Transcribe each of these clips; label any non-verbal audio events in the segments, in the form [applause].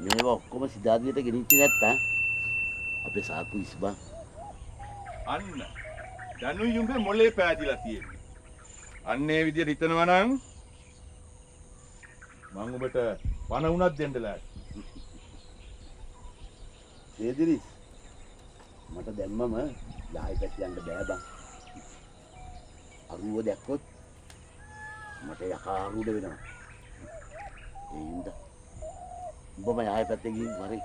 ඔක්කොම සිද්ධාර්ථයට ගෙනිච්ච නැත්තම් අපේ සාක්කු ඉස්බා. අන්න දනුයුගේ මොලේ පෑදිලා තියෙන්නේ. අන්නේ විදිහට හිතනවා නම් මම ඔබට පණ උනක් දෙන්න ලෑස්ති. සේදිරිස් මට දැම්මම යායි පැත්ත යන්න බෑ බං. අරුව දැක්කොත් මට යකා අරුඩ වෙනවා. ඒ හින්දා උඹම යායි පැත්තේ ගිහින් වරේ.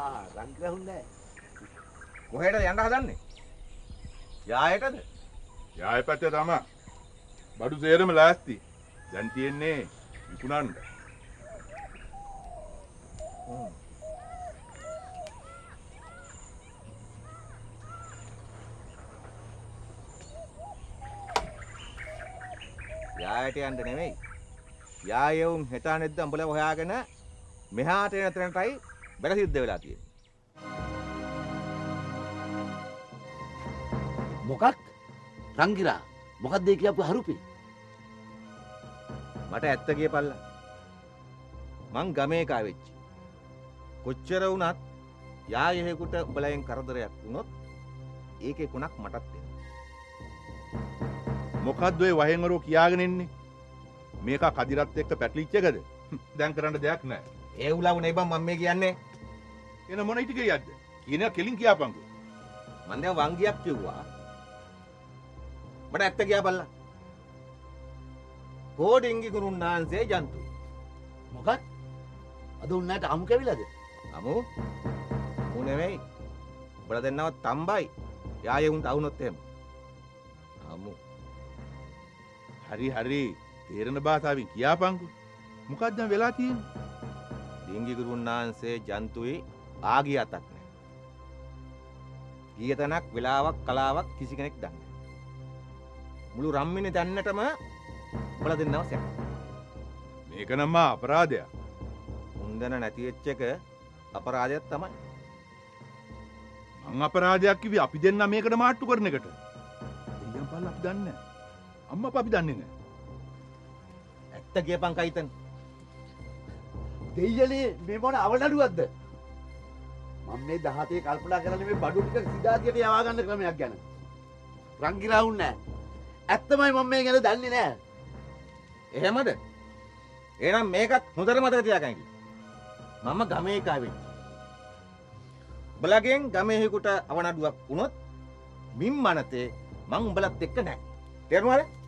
ආ රංගහුන්නේ කොහෙට යන්න හදන්නේ? යායටද? යාය පැත්තේ තමා. බඩු සේරම ලෑස්ති. දැන් තියෙන්නේ විකුණන්න. යායට යන්න නෙමෙයි. යායවුන් හෙටා නෙද්ද උඹලා හොයාගෙන මෙහාට එන තැනටයි බැල සිද්ධ වෙලා තියෙන්නේ. මොකක් රංගිරා මොකක්ද ඒ කියපු හරුපි මට ඇත්ත කියපල්ලා. මං ගමේ එකා වෙච්චි. කොච්චර වුණත් යායෙකුට උඹලෙන් කරදරයක් වුණොත් ඒකේ කුණක් මටත් දෙන්න. මොකද්ද ඔය වහෙන්වරෝ කියාගෙන ඉන්නේ? මේක කදිරත් එක්ක පැටලිච්ච එකද? [laughs] දැන් කරන්න දෙයක් නැහැ. ඒ උලව් නේ බං මම මේ කියන්නේ. එන මොන ඉටි කියද්ද? කියන කෙලින් කියාපන්කෝ. මං දැන් වංගියක් කිව්වා. මට ඇත්ත කියපල්ලා. කෝඩින්ගි කුරුන්නාන්සේ ජන්තු. මොකක් අද උන්නට අමු කැවිලද අමු මු නෙවෙයි. උඹලා දෙන්නව තම්බයි. යායෙ උන්ට අවුනොත් එහෙම. අමු හරි හරි තේරෙන භාෂාවෙන් කියාපන්කෝ. මොකක්ද දැන් වෙලා තියෙන්නේ? ඩිංගි ගුරුන්නාන්සේ ජන්තුයි ආගිය අතක් නෑ. ගිය තැනක් වෙලාවක් කලාවක් කිසි කෙනෙක් දන්නේ නෑ. මුළු රම්මිනේ දැන්නටම උඹලා දෙන්නව සැක. මේක නම් මා අපරාධයක්. උන්දන නැති වෙච්ච එක අපරාධයක් තමයි. මං අපරාධයක් කිව්වේ අපි දෙන්න මේකට මාට්ටු කරන එකට. දෙයියන් පල්ල අපි දන්නේ නැහැ. අම්මා අපි දන්නේ නැහැ. ඇත්ත කියපන් කයිතන්. දෙයියනේ මේ මොන අවලඩුවක්ද මම මේ දහතේ කල්පනා කරන්නේ මේ බඩු ටික සිද්ධාර්ථයට යවා ගන්න ක්‍රමයක් ගැන රංගිරාවුන් නෑ ඇත්තමයි මම මේ ගැන දන්නේ නෑ එහෙමද? එහෙනම් මේකත් හොඳට මතක තියාගන්න. මම ගමේ වෙච්ච. උඹලගෙන් ගමේ හිකුට අවනඩුවක් වුණොත් මින් මනතේ මං උඹලත් එක්ක නැහැ. තේරුණාද?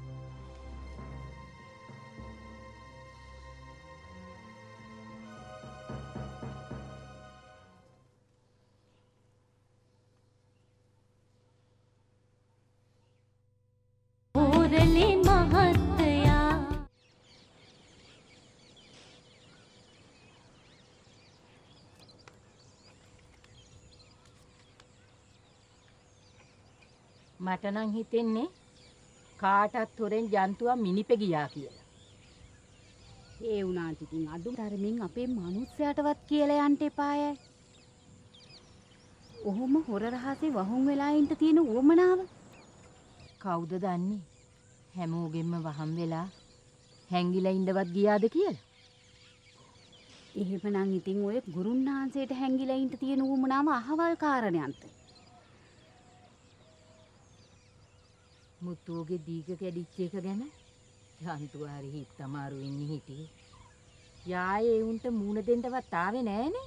මට නම් හිතෙන්නේ කාටත් හොරෙන් ජන්තුවා මිනිපෙ ගියා කියලා. ඒ වුණාට ඉතින් අඩු තරමින් අපේ මනුස්සයටවත් කියලා යන්න එපායයි. ඔහොම හොර රහසේ වහුන් වෙලා ඉන්න තියෙන උවමනාව. කවුද දන්නේ? හැමෝගෙම වහම් වෙලා හැංගිලා ඉඳවත් ගියාද කියලා. එහෙමනම් ඉතින් ඔය ගුරුන්නාන්සේට හැංගිලා ඉන්න තියෙන උවමනාව අහවල් කාරණයන්ත. මුතුෝගේ දීග කැඩිච්ච එක ගැන ජන්තුවා හරි හිත අමාරු වෙන්නේ හිටියේ. යායේ උන්ට මූණ දෙන්නවත් ආවේ නෑනේ.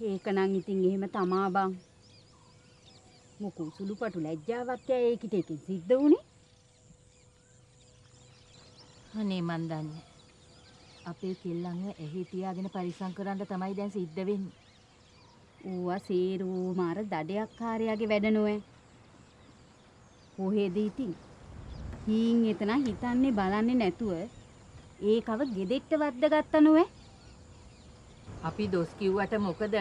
ඒකනම් ඉතින් එහෙම තමා බං. මොකෝ සුළුපටු ලැජ්ජාවක් ෑ ඒකිට එකෙන් සිද්ධ වුණේ. අනේ මන් දන්නේ. අපේ කෙල්ලන්ව එහි තියාගෙන පරිස්සම් කරන්න තමයි දැන් සිද්ධ වෙන්නේ. ඌවා සේරෝම අර දඩයක් කාර්යාගේ වැඩ නොවේ. කොහෙද ඉතින්? හීන් එතන හිතන්නේ බලන්නේ නැතුව ඒකව ගෙදෙට්ට වද්ද ගත්ත නොවේ. අපි දොස් කිව්වට මොකද?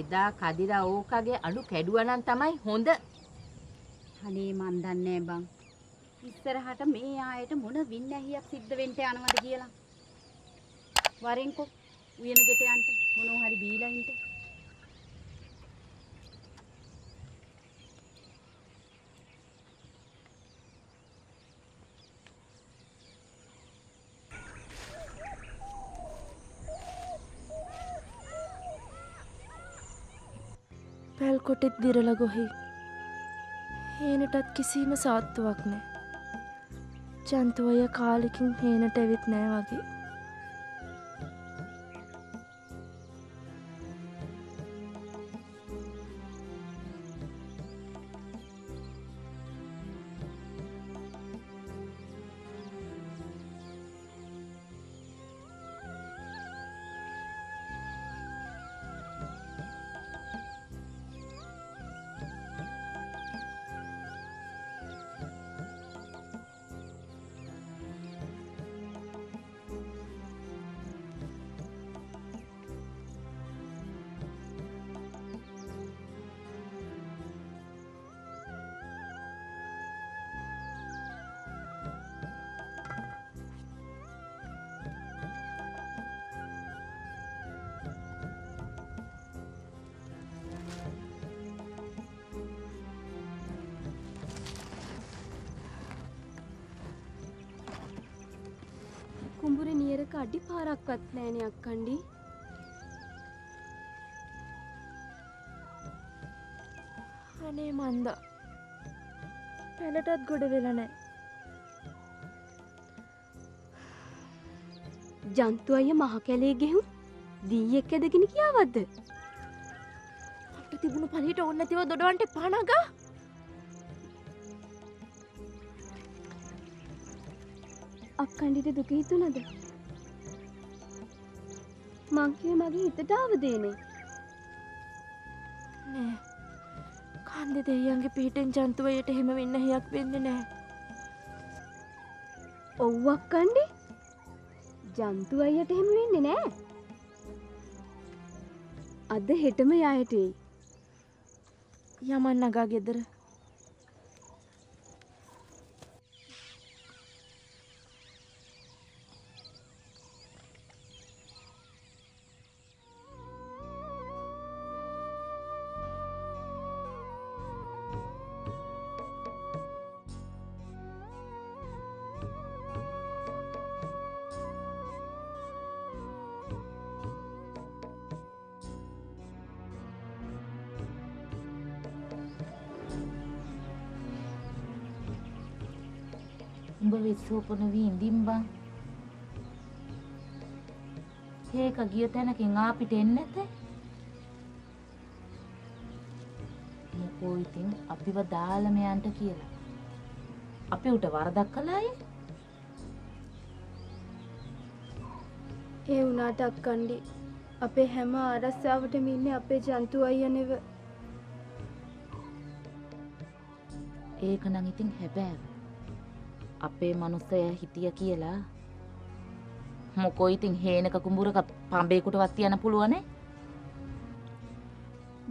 එදා කදිරා ඕකගේ අඩු කැඩුවා නම් තමයි හොඳ. අනේ මන් දන්නේ බං. ඉස්සරහට මේ ආයෙට මොන වින්නැහියක් සිද්ධ වෙන්න යනවද කියලා. වරෙන්කෝ උයන ගෙට යන්න මොනවා හරි බීලා ඉන්න. කොටෙත් දිරල ගොහි. හේනටත් කිසිීම සාත්තුවක් නෑ. ජන්තුවය කාලෙකින් හේනට ඇවිත් නෑ වගේ. අඩි පාරක්වත් නෑනයක් කණ්ඩි අනේ මන්ද. පැලටත් ගොඩ වෙලනෑ ජන්තු අය මහ කැලේ ගෙහුම් දී එක් ඇදගෙන කියාවද්ද අප තිබුණු පලිට ඔන්න තිව දොඩවන්ට පනගා අක්කණ්ඩිට දුක හිතුනද මංකිය මගේ හිතට අවදේනේ නෑ. කන්ද දෙයියන්ගේ පිහිටෙන් ජන්තුවයට හෙම වෙන්න හයක් වෙන්න නෑ. ඔව්වක් කණ්ඩි ජන්තු අයට එහෙම වෙන්නේ නෑ. අද හෙටම යායටෙයි යමන් නගා ගෙදර උඹ විස්සෝපන වී ඉඳිම්බං ඒක ගිය තැනකින් ආපිට එන්න ඇත මොකෝ ඉතින් අපිව දාලම යන්ට කියලා. අපි උට වරදක් කලාය ඒ වුණාට අක්කණ්ඩි අපේ හැම ආරස්සාාවටම ඉන්න අපේ ජන්තු අයනෙව ඒක නං ඉතින් හැබෑව අපේ මනුස්සය හිටිය කියලා. මොකෝ ඉතින් හේනක කුඹුරක පම්බේකුටවත් තියන පුළුවනේ?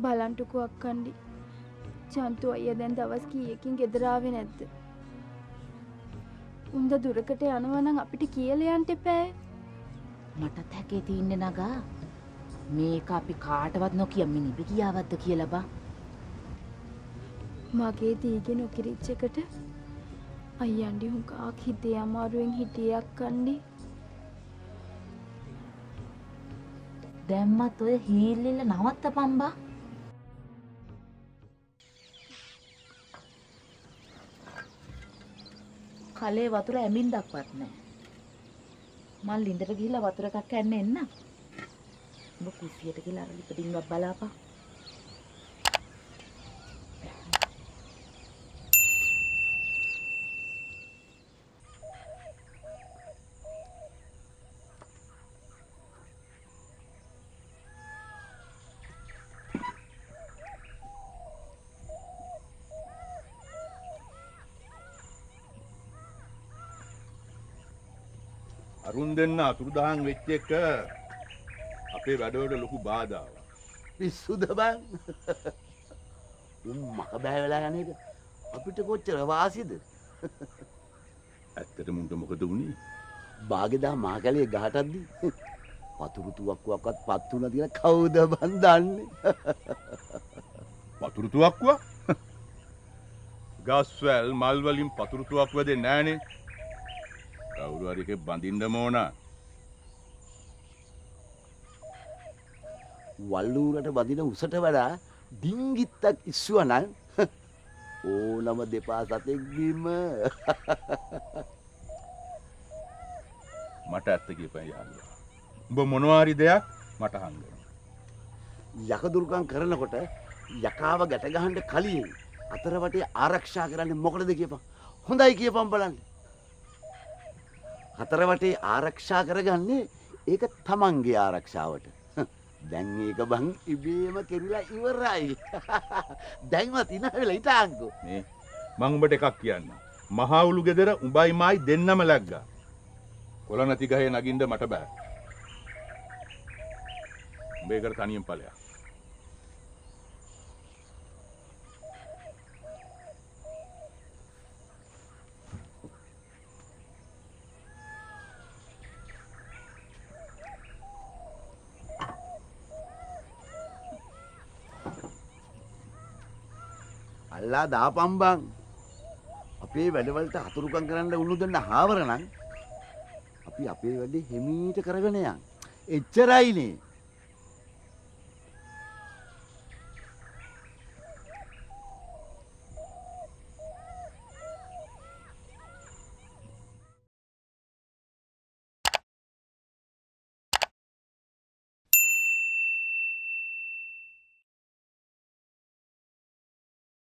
බලන්ටුකු අක්කණ්ඩි ජන්තු අය දැන් දවස් කීයකින් ගෙදරාවෙ නැද්ද? උන්ද දුරකට යනවනම් අපිට කියලයන්ට එපෑ. මටත් හැකේ තියන්න නගා. මේක අපි කාටවත් නොකිය මිනිබි කියාවත්ද කියලා බා. මගේ දීගෙ නොකිරිච්චකට අයියන්ඩි හුඟාක් හිතේ අමාරුවෙන් හිටියක් කණ්ඩි දැම්මත් ඔය හීල්ලිල්ල නවත්ත පම්බා. කලේ වතුර ඇමින් දක්වත් නෑ. මල් ලිඳට ගිහිල්ලා වතුර එකක් කන්න එන්න. උඹ කුස්සියට ගිහලා අර ලිපටින්වත් බලාපන්. අරුන් දෙන්න අතුරුදහන් වෙච්ච එක අපේ වැඩවලට ලොකු බාධාවක්. පිස්සුද බං [laughs] උන් මක බෑ වෙලා යන එක අපිට කොච්චර වාසිද ඇත්තට මුන්ට මොකද වුණේ? බාගෙදා මාකලේ ගහටත්දී පතුරුතුවක්කුවක්වත් [laughs] පත්වුන තින කවුද බන් දන්නේ [laughs] පතුරුතුවක්වා? ගස්වැල් මල් වලින් පතුරුතුවක් වැදෙන්නේ නෑනේ. කවුරු හරි එකෙක් බඳින්න ඕනා. වල්ලූරට බදින උසට වඩා ඩිංගිත්තක් ඉස්සුවනන් [laughs] ඕනම දෙපා සතෙක් බීම [laughs] මට ඇත්ත කියපන් යාළුවා. උඹ මොනවාරි දෙයක් මට හංගන. යකදුරුකම් කරනකොට යකාව ගැටගහන්ට කලින් අතරවටේ ආරක්ෂා කරන්න මොකටද කියපන් හොඳයි කියපම් බලන්න හතරවටේ ආරක්ෂා කරගන්නේ ඒක තමන්ගේ ආරක්ෂාවට දැන් ඒක බං ඉබේම කෙරලා ඉවරයි [laughs] දැන්ම තිනවෙල ඉතාංකු මේ මං උඹට එකක් කියන්න. මහවුලු ගෙදර උඹයි මයි දෙන්නම ලැග්ගා. කොළ නැති ගහේ නගින්ද මට බෑ. උඹේකට තනියෙන් ඵලයක්. අල්ලා දාපම්බං අපේ වැඩවලට අතුරුකම් කරන්න උන්නු දෙන්න හාවරනම් අපි අපේ වැඩේ හෙමීට කරගෙන යන්. එච්චරයිනේ.